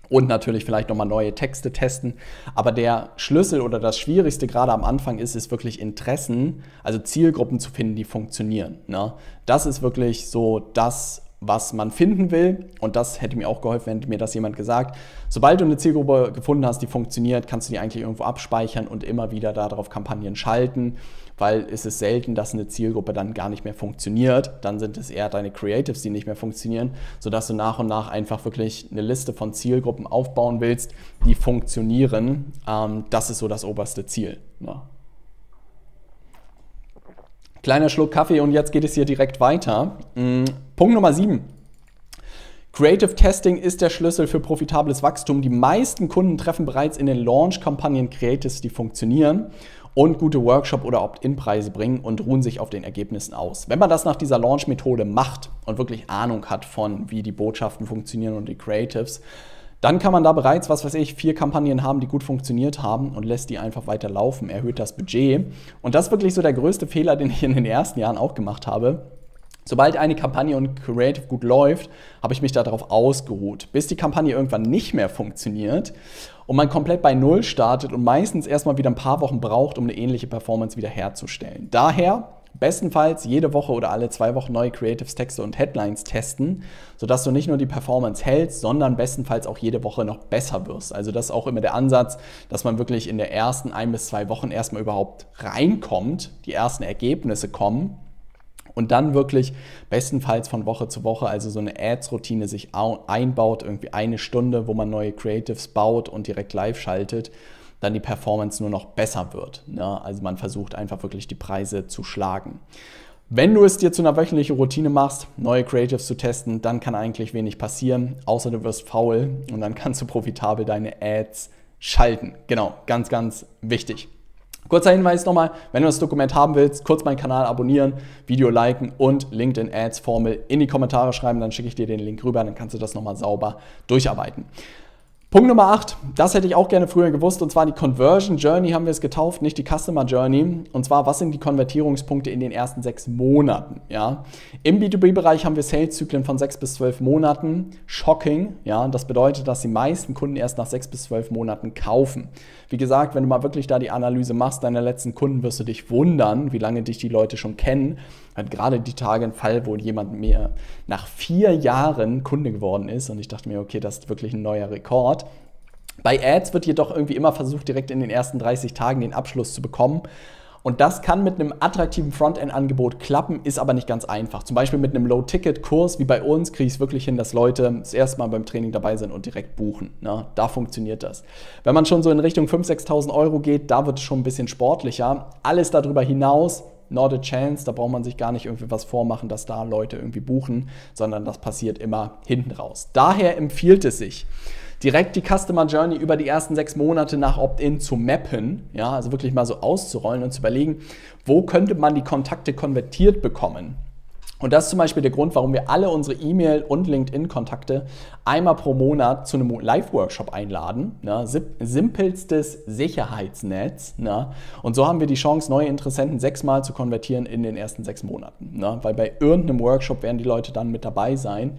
und natürlich vielleicht nochmal neue Texte testen. Aber der Schlüssel oder das Schwierigste gerade am Anfang ist es wirklich Interessen, also Zielgruppen zu finden, die funktionieren. Ne? Das ist wirklich so das, was man finden will. Und das hätte mir auch geholfen, hätte mir das jemand gesagt. Sobald du eine Zielgruppe gefunden hast, die funktioniert, kannst du die eigentlich irgendwo abspeichern und immer wieder darauf Kampagnen schalten, weil es ist selten, dass eine Zielgruppe dann gar nicht mehr funktioniert. Dann sind es eher deine Creatives, die nicht mehr funktionieren, sodass du nach und nach einfach wirklich eine Liste von Zielgruppen aufbauen willst, die funktionieren. Ähm, das ist so das oberste Ziel. Ja. Kleiner Schluck Kaffee und jetzt geht es hier direkt weiter. Punkt Nummer 7. Creative Testing ist der Schlüssel für profitables Wachstum. Die meisten Kunden treffen bereits in den Launch-Kampagnen Creatives, die funktionieren und gute Workshop- oder Opt-in-Preise bringen und ruhen sich auf den Ergebnissen aus. Wenn man das nach dieser Launch-Methode macht und wirklich Ahnung hat von, wie die Botschaften funktionieren und die Creatives, dann kann man da bereits, was weiß ich, vier Kampagnen haben, die gut funktioniert haben und lässt die einfach weiter laufen, erhöht das Budget. Und das ist wirklich so der größte Fehler, den ich in den ersten Jahren auch gemacht habe. Sobald eine Kampagne und Creative gut läuft, habe ich mich darauf ausgeruht, bis die Kampagne irgendwann nicht mehr funktioniert und man komplett bei Null startet und meistens erstmal wieder ein paar Wochen braucht, um eine ähnliche Performance wieder herzustellen. Daher Bestenfalls jede Woche oder alle zwei Wochen neue Creatives, Texte und Headlines testen, sodass du nicht nur die Performance hältst, sondern bestenfalls auch jede Woche noch besser wirst. Also das ist auch immer der Ansatz, dass man wirklich in der ersten ein bis zwei Wochen erstmal überhaupt reinkommt, die ersten Ergebnisse kommen und dann wirklich bestenfalls von Woche zu Woche, also so eine Ads-Routine sich einbaut, irgendwie eine Stunde, wo man neue Creatives baut und direkt live schaltet dann die Performance nur noch besser wird. Ne? Also man versucht einfach wirklich die Preise zu schlagen. Wenn du es dir zu einer wöchentlichen Routine machst, neue Creatives zu testen, dann kann eigentlich wenig passieren, außer du wirst faul und dann kannst du profitabel deine Ads schalten. Genau, ganz, ganz wichtig. Kurzer Hinweis nochmal, wenn du das Dokument haben willst, kurz meinen Kanal abonnieren, Video liken und LinkedIn Ads Formel in die Kommentare schreiben, dann schicke ich dir den Link rüber, dann kannst du das nochmal sauber durcharbeiten. Punkt Nummer 8, das hätte ich auch gerne früher gewusst, und zwar die Conversion Journey haben wir es getauft, nicht die Customer Journey. Und zwar, was sind die Konvertierungspunkte in den ersten sechs Monaten? Ja? Im B2B-Bereich haben wir Sales-Zyklen von sechs bis zwölf Monaten. Shocking, ja, das bedeutet, dass die meisten Kunden erst nach sechs bis zwölf Monaten kaufen. Wie gesagt, wenn du mal wirklich da die Analyse machst deiner letzten Kunden, wirst du dich wundern, wie lange dich die Leute schon kennen hat gerade die Tage einen Fall, wo jemand mir nach vier Jahren Kunde geworden ist und ich dachte mir, okay, das ist wirklich ein neuer Rekord. Bei Ads wird jedoch irgendwie immer versucht, direkt in den ersten 30 Tagen den Abschluss zu bekommen. Und das kann mit einem attraktiven Frontend-Angebot klappen, ist aber nicht ganz einfach. Zum Beispiel mit einem Low-Ticket-Kurs wie bei uns kriege ich es wirklich hin, dass Leute das erste Mal beim Training dabei sind und direkt buchen. Ne? Da funktioniert das. Wenn man schon so in Richtung 5.000, 6.000 Euro geht, da wird es schon ein bisschen sportlicher. Alles darüber hinaus not a chance, da braucht man sich gar nicht irgendwie was vormachen, dass da Leute irgendwie buchen, sondern das passiert immer hinten raus. Daher empfiehlt es sich, direkt die Customer Journey über die ersten sechs Monate nach Opt-in zu mappen, ja, also wirklich mal so auszurollen und zu überlegen, wo könnte man die Kontakte konvertiert bekommen. Und das ist zum Beispiel der Grund, warum wir alle unsere E-Mail- und LinkedIn-Kontakte einmal pro Monat zu einem Live-Workshop einladen. Ne? Simpelstes Sicherheitsnetz. Ne? Und so haben wir die Chance, neue Interessenten sechsmal zu konvertieren in den ersten sechs Monaten. Ne? Weil bei irgendeinem Workshop werden die Leute dann mit dabei sein.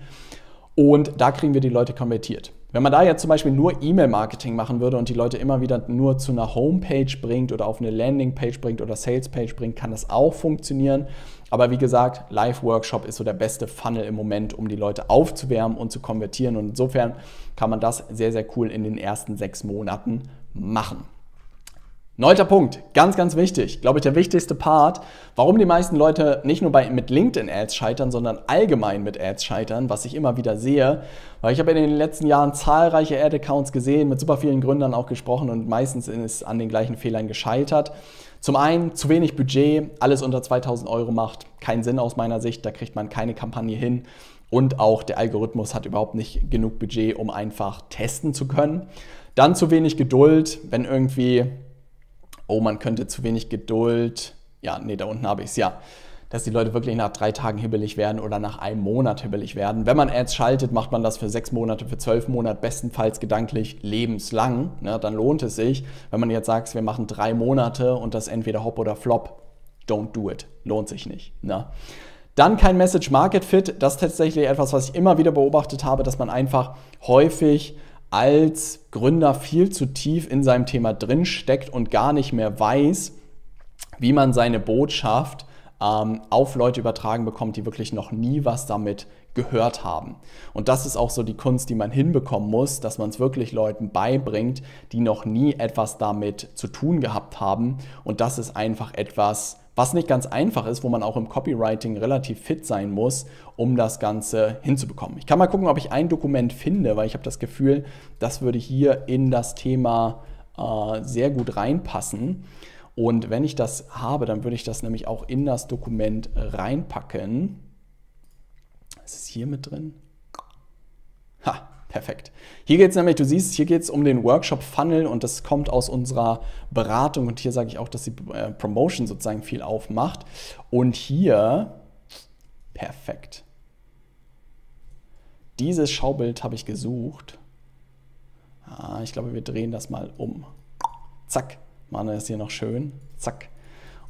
Und da kriegen wir die Leute konvertiert. Wenn man da jetzt zum Beispiel nur E-Mail-Marketing machen würde und die Leute immer wieder nur zu einer Homepage bringt oder auf eine Landingpage bringt oder Salespage bringt, kann das auch funktionieren. Aber wie gesagt, Live-Workshop ist so der beste Funnel im Moment, um die Leute aufzuwärmen und zu konvertieren. Und insofern kann man das sehr, sehr cool in den ersten sechs Monaten machen. Neunter Punkt, ganz, ganz wichtig, glaube ich, der wichtigste Part, warum die meisten Leute nicht nur bei, mit LinkedIn-Ads scheitern, sondern allgemein mit Ads scheitern, was ich immer wieder sehe. Weil ich habe in den letzten Jahren zahlreiche Ad-Accounts gesehen, mit super vielen Gründern auch gesprochen und meistens ist an den gleichen Fehlern gescheitert. Zum einen zu wenig Budget, alles unter 2000 Euro macht keinen Sinn aus meiner Sicht, da kriegt man keine Kampagne hin. Und auch der Algorithmus hat überhaupt nicht genug Budget, um einfach testen zu können. Dann zu wenig Geduld, wenn irgendwie oh, man könnte zu wenig Geduld, ja, nee, da unten habe ich es, ja, dass die Leute wirklich nach drei Tagen hibbelig werden oder nach einem Monat hibbelig werden. Wenn man Ads schaltet, macht man das für sechs Monate, für zwölf Monate, bestenfalls gedanklich lebenslang. Ne, dann lohnt es sich. Wenn man jetzt sagt, wir machen drei Monate und das entweder Hop oder Flop, don't do it. Lohnt sich nicht. Ne? Dann kein Message Market Fit. Das ist tatsächlich etwas, was ich immer wieder beobachtet habe, dass man einfach häufig als Gründer viel zu tief in seinem Thema drinsteckt und gar nicht mehr weiß, wie man seine Botschaft ähm, auf Leute übertragen bekommt, die wirklich noch nie was damit gehört haben. Und das ist auch so die Kunst, die man hinbekommen muss, dass man es wirklich Leuten beibringt, die noch nie etwas damit zu tun gehabt haben. Und das ist einfach etwas, was nicht ganz einfach ist, wo man auch im Copywriting relativ fit sein muss, um das Ganze hinzubekommen. Ich kann mal gucken, ob ich ein Dokument finde, weil ich habe das Gefühl, das würde hier in das Thema äh, sehr gut reinpassen. Und wenn ich das habe, dann würde ich das nämlich auch in das Dokument reinpacken. Ist es hier mit drin? Ha, perfekt. Hier geht es nämlich, du siehst, hier geht es um den Workshop Funnel und das kommt aus unserer Beratung und hier sage ich auch, dass die äh, Promotion sozusagen viel aufmacht. Und hier, perfekt. Dieses Schaubild habe ich gesucht. Ah, ich glaube, wir drehen das mal um. Zack machen das hier noch schön, zack,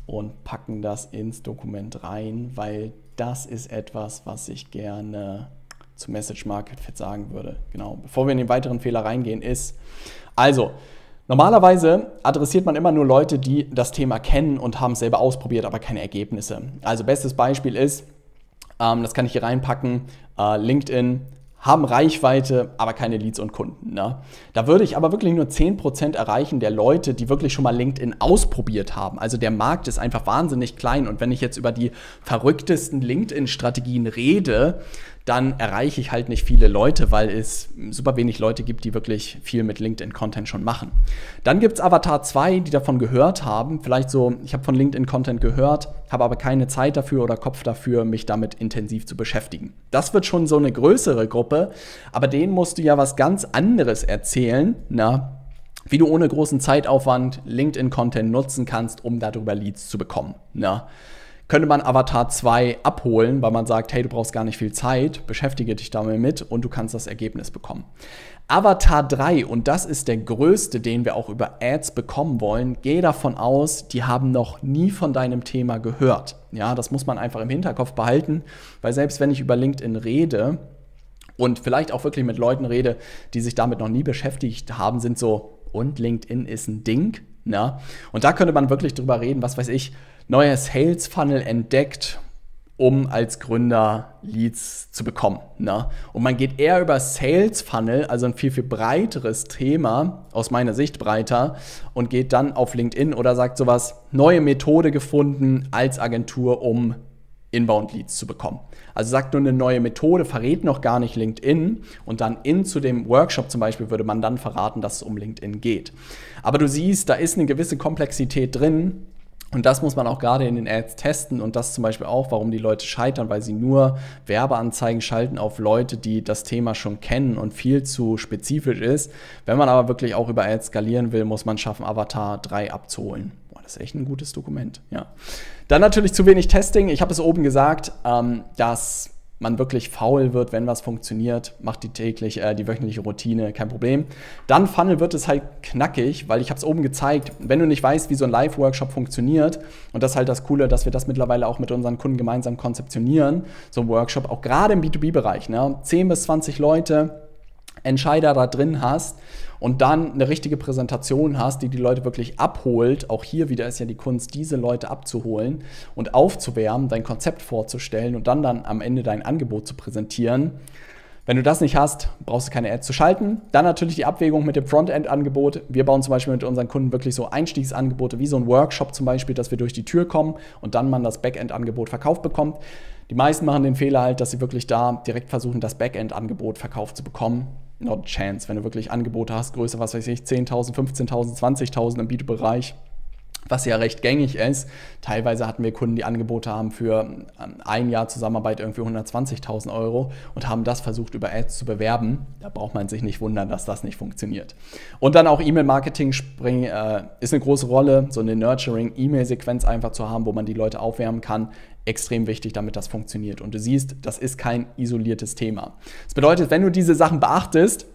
und packen das ins Dokument rein, weil das ist etwas, was ich gerne zu Message Market Fit sagen würde. Genau, bevor wir in den weiteren Fehler reingehen, ist, also, Normalerweise adressiert man immer nur Leute, die das Thema kennen und haben es selber ausprobiert, aber keine Ergebnisse. Also bestes Beispiel ist, ähm, das kann ich hier reinpacken, äh, LinkedIn haben Reichweite, aber keine Leads und Kunden. Ne? Da würde ich aber wirklich nur 10% erreichen der Leute, die wirklich schon mal LinkedIn ausprobiert haben. Also der Markt ist einfach wahnsinnig klein und wenn ich jetzt über die verrücktesten LinkedIn-Strategien rede, dann erreiche ich halt nicht viele Leute, weil es super wenig Leute gibt, die wirklich viel mit LinkedIn-Content schon machen. Dann gibt es Avatar 2, die davon gehört haben. Vielleicht so, ich habe von LinkedIn-Content gehört, habe aber keine Zeit dafür oder Kopf dafür, mich damit intensiv zu beschäftigen. Das wird schon so eine größere Gruppe, aber denen musst du ja was ganz anderes erzählen, na, wie du ohne großen Zeitaufwand LinkedIn-Content nutzen kannst, um darüber Leads zu bekommen. Na könnte man Avatar 2 abholen, weil man sagt, hey, du brauchst gar nicht viel Zeit, beschäftige dich damit mit und du kannst das Ergebnis bekommen. Avatar 3, und das ist der größte, den wir auch über Ads bekommen wollen, geh davon aus, die haben noch nie von deinem Thema gehört. Ja, das muss man einfach im Hinterkopf behalten, weil selbst wenn ich über LinkedIn rede und vielleicht auch wirklich mit Leuten rede, die sich damit noch nie beschäftigt haben, sind so, und LinkedIn ist ein Ding. Na? Und da könnte man wirklich drüber reden, was weiß ich, neuer Sales Funnel entdeckt, um als Gründer Leads zu bekommen. Ne? Und man geht eher über Sales Funnel, also ein viel, viel breiteres Thema, aus meiner Sicht breiter, und geht dann auf LinkedIn oder sagt sowas, neue Methode gefunden als Agentur, um Inbound Leads zu bekommen. Also sagt nur eine neue Methode, verrät noch gar nicht LinkedIn und dann in zu dem Workshop zum Beispiel würde man dann verraten, dass es um LinkedIn geht. Aber du siehst, da ist eine gewisse Komplexität drin, und das muss man auch gerade in den Ads testen und das zum Beispiel auch, warum die Leute scheitern, weil sie nur Werbeanzeigen schalten auf Leute, die das Thema schon kennen und viel zu spezifisch ist. Wenn man aber wirklich auch über Ads skalieren will, muss man schaffen, Avatar 3 abzuholen. Boah, das ist echt ein gutes Dokument, ja. Dann natürlich zu wenig Testing. Ich habe es oben gesagt, ähm, dass man wirklich faul wird, wenn was funktioniert, macht die täglich, äh, die wöchentliche Routine, kein Problem. Dann Funnel wird es halt knackig, weil ich habe es oben gezeigt, wenn du nicht weißt, wie so ein Live-Workshop funktioniert, und das ist halt das Coole, dass wir das mittlerweile auch mit unseren Kunden gemeinsam konzeptionieren, so ein Workshop, auch gerade im B2B-Bereich, ne? 10 bis 20 Leute, Entscheider da drin hast und dann eine richtige Präsentation hast, die die Leute wirklich abholt. Auch hier wieder ist ja die Kunst, diese Leute abzuholen und aufzuwärmen, dein Konzept vorzustellen und dann dann am Ende dein Angebot zu präsentieren. Wenn du das nicht hast, brauchst du keine Ads zu schalten. Dann natürlich die Abwägung mit dem Frontend-Angebot. Wir bauen zum Beispiel mit unseren Kunden wirklich so Einstiegsangebote, wie so ein Workshop zum Beispiel, dass wir durch die Tür kommen und dann man das Backend-Angebot verkauft bekommt. Die meisten machen den Fehler halt, dass sie wirklich da direkt versuchen, das Backend-Angebot verkauft zu bekommen not a chance. Wenn du wirklich Angebote hast, größer, was weiß ich, 10.000, 15.000, 20.000 im B2B-Bereich, was ja recht gängig ist. Teilweise hatten wir Kunden, die Angebote haben für ähm, ein Jahr Zusammenarbeit irgendwie 120.000 Euro und haben das versucht über Ads zu bewerben. Da braucht man sich nicht wundern, dass das nicht funktioniert. Und dann auch E-Mail-Marketing äh, ist eine große Rolle, so eine Nurturing-E-Mail-Sequenz einfach zu haben, wo man die Leute aufwärmen kann, extrem wichtig, damit das funktioniert. Und du siehst, das ist kein isoliertes Thema. Das bedeutet, wenn du diese Sachen beachtest,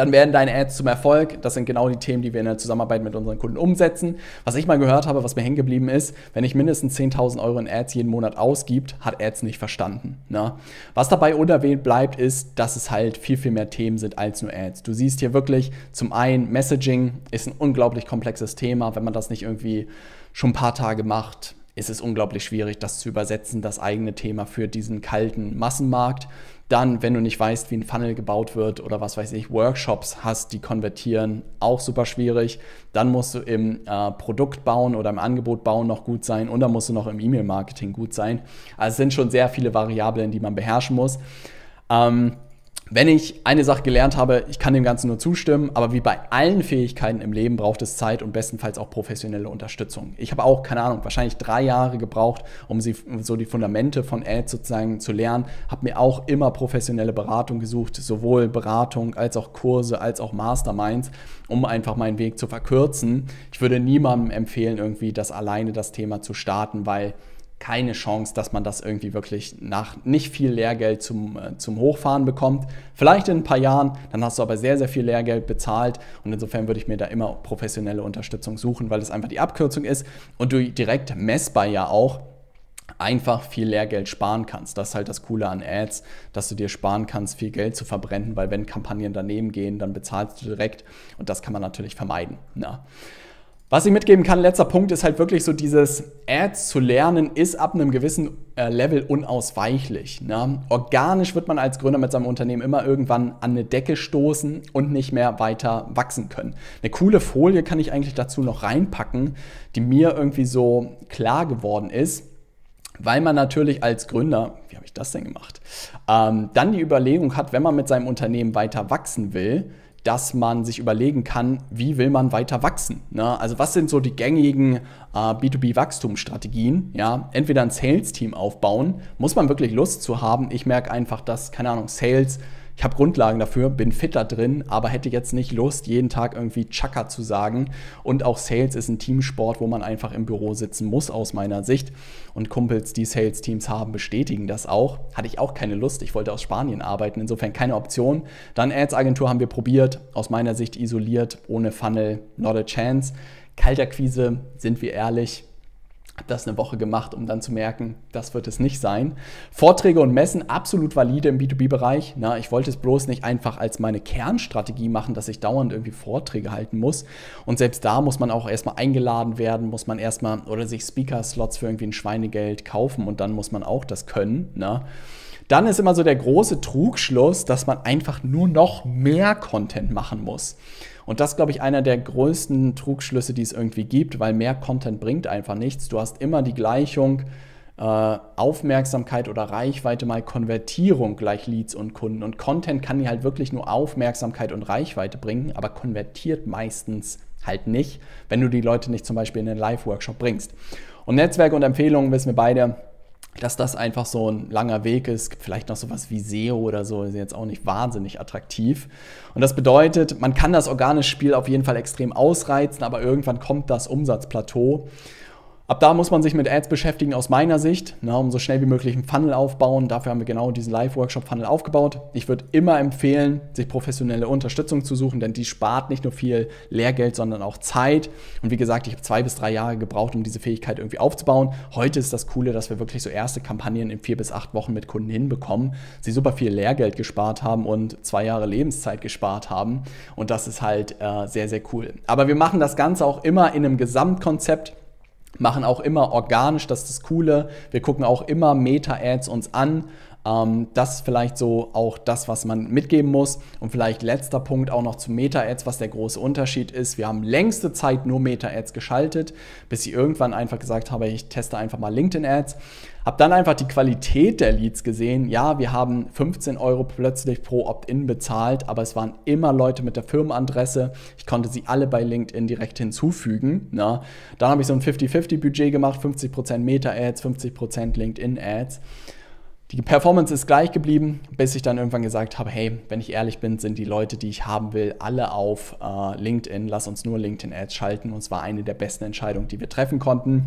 dann werden deine Ads zum Erfolg. Das sind genau die Themen, die wir in der Zusammenarbeit mit unseren Kunden umsetzen. Was ich mal gehört habe, was mir hängen geblieben ist, wenn ich mindestens 10.000 Euro in Ads jeden Monat ausgibt, hat Ads nicht verstanden. Ne? Was dabei unerwähnt bleibt, ist, dass es halt viel, viel mehr Themen sind als nur Ads. Du siehst hier wirklich, zum einen Messaging ist ein unglaublich komplexes Thema. Wenn man das nicht irgendwie schon ein paar Tage macht, ist es unglaublich schwierig, das zu übersetzen, das eigene Thema für diesen kalten Massenmarkt. Dann, wenn du nicht weißt, wie ein Funnel gebaut wird oder was weiß ich, Workshops hast, die konvertieren, auch super schwierig. Dann musst du im äh, Produkt bauen oder im Angebot bauen noch gut sein und dann musst du noch im E-Mail-Marketing gut sein. Also es sind schon sehr viele Variablen, die man beherrschen muss. Ähm, wenn ich eine Sache gelernt habe, ich kann dem Ganzen nur zustimmen, aber wie bei allen Fähigkeiten im Leben braucht es Zeit und bestenfalls auch professionelle Unterstützung. Ich habe auch, keine Ahnung, wahrscheinlich drei Jahre gebraucht, um sie, so die Fundamente von Ads sozusagen zu lernen, habe mir auch immer professionelle Beratung gesucht, sowohl Beratung als auch Kurse, als auch Masterminds, um einfach meinen Weg zu verkürzen. Ich würde niemandem empfehlen, irgendwie das alleine das Thema zu starten, weil keine Chance, dass man das irgendwie wirklich nach nicht viel Lehrgeld zum, äh, zum Hochfahren bekommt. Vielleicht in ein paar Jahren, dann hast du aber sehr, sehr viel Lehrgeld bezahlt und insofern würde ich mir da immer professionelle Unterstützung suchen, weil es einfach die Abkürzung ist und du direkt messbar ja auch einfach viel Lehrgeld sparen kannst. Das ist halt das Coole an Ads, dass du dir sparen kannst, viel Geld zu verbrennen, weil wenn Kampagnen daneben gehen, dann bezahlst du direkt und das kann man natürlich vermeiden. Ja. Was ich mitgeben kann, letzter Punkt, ist halt wirklich so dieses Ads zu lernen, ist ab einem gewissen äh, Level unausweichlich. Ne? Organisch wird man als Gründer mit seinem Unternehmen immer irgendwann an eine Decke stoßen und nicht mehr weiter wachsen können. Eine coole Folie kann ich eigentlich dazu noch reinpacken, die mir irgendwie so klar geworden ist, weil man natürlich als Gründer, wie habe ich das denn gemacht, ähm, dann die Überlegung hat, wenn man mit seinem Unternehmen weiter wachsen will, dass man sich überlegen kann, wie will man weiter wachsen. Ne? Also was sind so die gängigen äh, B2B-Wachstumsstrategien? Ja? Entweder ein Sales-Team aufbauen, muss man wirklich Lust zu haben. Ich merke einfach, dass, keine Ahnung, Sales ich habe Grundlagen dafür, bin fitter drin, aber hätte jetzt nicht Lust, jeden Tag irgendwie Chaka zu sagen. Und auch Sales ist ein Teamsport, wo man einfach im Büro sitzen muss, aus meiner Sicht. Und Kumpels, die Sales-Teams haben, bestätigen das auch. Hatte ich auch keine Lust. Ich wollte aus Spanien arbeiten, insofern keine Option. Dann Ads-Agentur haben wir probiert, aus meiner Sicht isoliert, ohne Funnel, not a chance. Kalterquise, sind wir ehrlich, habe das eine Woche gemacht, um dann zu merken, das wird es nicht sein. Vorträge und Messen absolut valide im B2B-Bereich. Ich wollte es bloß nicht einfach als meine Kernstrategie machen, dass ich dauernd irgendwie Vorträge halten muss. Und selbst da muss man auch erstmal eingeladen werden, muss man erstmal oder sich Speaker-Slots für irgendwie ein Schweinegeld kaufen und dann muss man auch das können. Ne? Dann ist immer so der große Trugschluss, dass man einfach nur noch mehr Content machen muss. Und das, glaube ich, einer der größten Trugschlüsse, die es irgendwie gibt, weil mehr Content bringt einfach nichts. Du hast immer die Gleichung äh, Aufmerksamkeit oder Reichweite mal Konvertierung gleich Leads und Kunden. Und Content kann dir halt wirklich nur Aufmerksamkeit und Reichweite bringen, aber konvertiert meistens halt nicht, wenn du die Leute nicht zum Beispiel in einen Live-Workshop bringst. Und Netzwerke und Empfehlungen wissen wir beide, dass das einfach so ein langer Weg ist. Vielleicht noch sowas wie SEO oder so, ist jetzt auch nicht wahnsinnig attraktiv. Und das bedeutet, man kann das organische Spiel auf jeden Fall extrem ausreizen, aber irgendwann kommt das Umsatzplateau. Ab da muss man sich mit Ads beschäftigen aus meiner Sicht, na, um so schnell wie möglich einen Funnel aufbauen. Dafür haben wir genau diesen Live-Workshop-Funnel aufgebaut. Ich würde immer empfehlen, sich professionelle Unterstützung zu suchen, denn die spart nicht nur viel Lehrgeld, sondern auch Zeit. Und wie gesagt, ich habe zwei bis drei Jahre gebraucht, um diese Fähigkeit irgendwie aufzubauen. Heute ist das Coole, dass wir wirklich so erste Kampagnen in vier bis acht Wochen mit Kunden hinbekommen, sie super viel Lehrgeld gespart haben und zwei Jahre Lebenszeit gespart haben. Und das ist halt äh, sehr, sehr cool. Aber wir machen das Ganze auch immer in einem Gesamtkonzept machen auch immer organisch, das ist das Coole. Wir gucken auch immer Meta-Ads uns an. Ähm, das ist vielleicht so auch das, was man mitgeben muss. Und vielleicht letzter Punkt auch noch zu Meta-Ads, was der große Unterschied ist. Wir haben längste Zeit nur Meta-Ads geschaltet, bis ich irgendwann einfach gesagt habe, ich teste einfach mal LinkedIn-Ads. Hab dann einfach die Qualität der Leads gesehen. Ja, wir haben 15 Euro plötzlich pro Opt-in bezahlt, aber es waren immer Leute mit der Firmenadresse. Ich konnte sie alle bei LinkedIn direkt hinzufügen. Na. Dann habe ich so ein 50-50-Budget gemacht, 50% Meta-Ads, 50% LinkedIn-Ads. Die Performance ist gleich geblieben, bis ich dann irgendwann gesagt habe, hey, wenn ich ehrlich bin, sind die Leute, die ich haben will, alle auf äh, LinkedIn. Lass uns nur LinkedIn-Ads schalten. Und es war eine der besten Entscheidungen, die wir treffen konnten.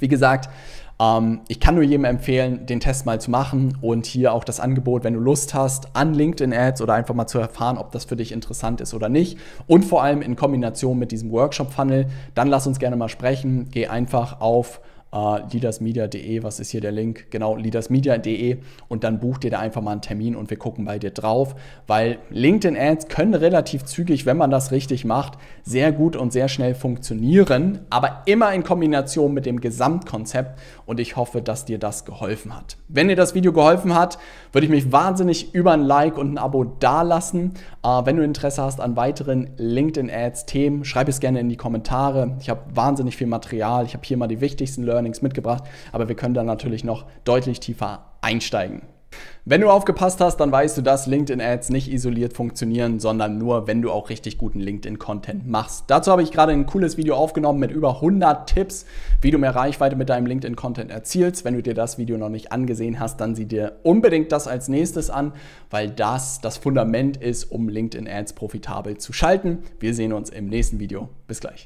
Wie gesagt, ähm, ich kann nur jedem empfehlen, den Test mal zu machen und hier auch das Angebot, wenn du Lust hast, an LinkedIn Ads oder einfach mal zu erfahren, ob das für dich interessant ist oder nicht. Und vor allem in Kombination mit diesem Workshop-Funnel, dann lass uns gerne mal sprechen. Geh einfach auf äh, leadersmedia.de, was ist hier der Link? Genau, leadersmedia.de und dann buch dir da einfach mal einen Termin und wir gucken bei dir drauf, weil LinkedIn Ads können relativ zügig, wenn man das richtig macht, sehr gut und sehr schnell funktionieren, aber immer in Kombination mit dem Gesamtkonzept und ich hoffe, dass dir das geholfen hat. Wenn dir das Video geholfen hat, würde ich mich wahnsinnig über ein Like und ein Abo dalassen. Äh, wenn du Interesse hast an weiteren LinkedIn Ads Themen, schreib es gerne in die Kommentare. Ich habe wahnsinnig viel Material. Ich habe hier mal die wichtigsten Learnings mitgebracht, aber wir können da natürlich noch deutlich tiefer einsteigen. Wenn du aufgepasst hast, dann weißt du, dass LinkedIn-Ads nicht isoliert funktionieren, sondern nur, wenn du auch richtig guten LinkedIn-Content machst. Dazu habe ich gerade ein cooles Video aufgenommen mit über 100 Tipps, wie du mehr Reichweite mit deinem LinkedIn-Content erzielst. Wenn du dir das Video noch nicht angesehen hast, dann sieh dir unbedingt das als nächstes an, weil das das Fundament ist, um LinkedIn-Ads profitabel zu schalten. Wir sehen uns im nächsten Video. Bis gleich.